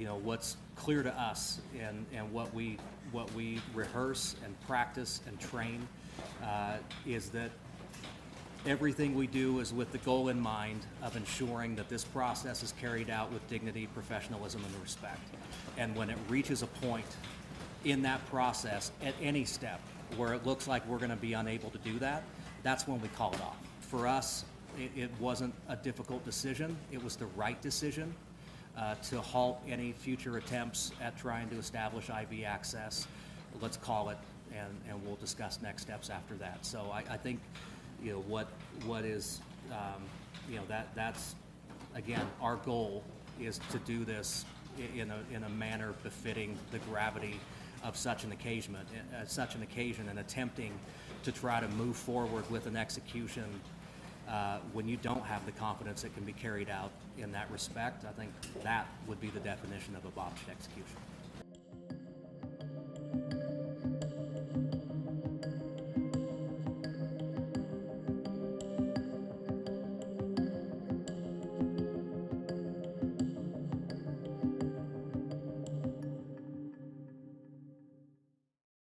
you know, what's clear to us and, and what we, what we rehearse and practice and train uh, is that everything we do is with the goal in mind of ensuring that this process is carried out with dignity, professionalism, and respect. And when it reaches a point in that process, at any step, where it looks like we're going to be unable to do that, that's when we call it off. For us, it, it wasn't a difficult decision. It was the right decision uh, to halt any future attempts at trying to establish IV access. Let's call it, and, and we'll discuss next steps after that. So I, I think, you know, what, what is, um, you know, that, that's, again, our goal is to do this in a, in a manner befitting the gravity of such an occasion, uh, such an occasion, and attempting to try to move forward with an execution uh, when you don't have the confidence it can be carried out in that respect. I think that would be the definition of a botched execution.